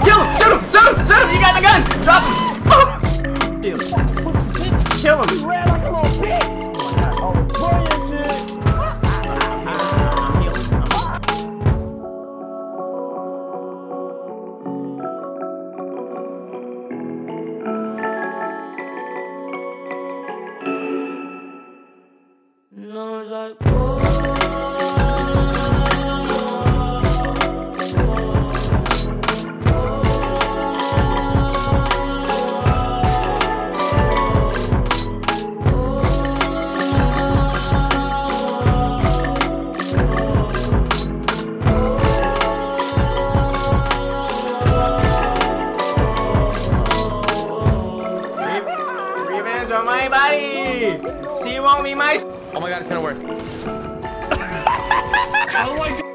Him! Kill him! Shoot him! Shoot him! Shoot him! You got the gun! Drop him! Kill him! And shit. No, like, Re- my body! She want me my Oh my god, it's gonna work. Oh my god.